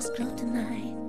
just groove tonight.